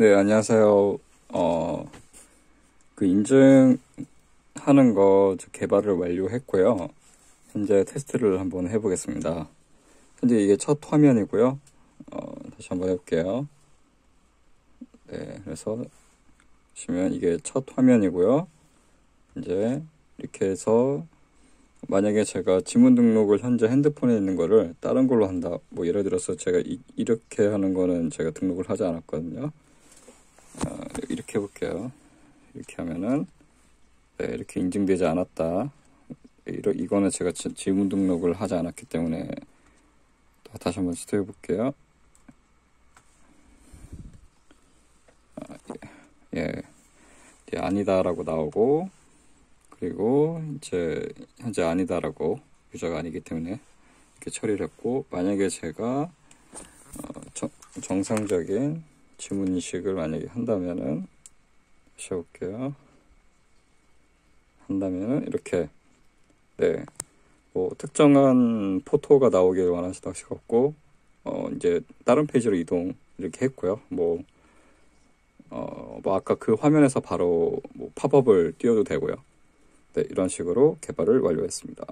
네, 안녕하세요. 어, 그 인증하는 거저 개발을 완료했고요. 현재 테스트를 한번 해보겠습니다. 현재 이게 첫 화면이고요. 어, 다시 한번 해볼게요. 네, 그래서 보시면 이게 첫 화면이고요. 이제 이렇게 해서 만약에 제가 지문 등록을 현재 핸드폰에 있는 거를 다른 걸로 한다. 뭐 예를 들어서 제가 이, 이렇게 하는 거는 제가 등록을 하지 않았거든요. 어, 이렇게 해볼게요. 이렇게 하면은 네, 이렇게 인증되지 않았다. 이러, 이거는 제가 지, 지문 등록을 하지 않았기 때문에 또 다시 한번 시도해 볼게요. 아, 예, 예, 예, 아니다라고 나오고 그리고 이제 현재 아니다라고 유저가 아니기 때문에 이렇게 처리를 했고 만약에 제가 어, 정, 정상적인 지문 인식을 만약에 한다면은 다시 해볼게요. 한다면은 이렇게 네. 뭐 특정한 포토가 나오길 원하시다 하시고 어 이제 다른 페이지로 이동 이렇게 했고요. 뭐 어, 뭐 아까 그 화면에서 바로 뭐 팝업을 띄워도 되고요. 네, 이런 식으로 개발을 완료했습니다.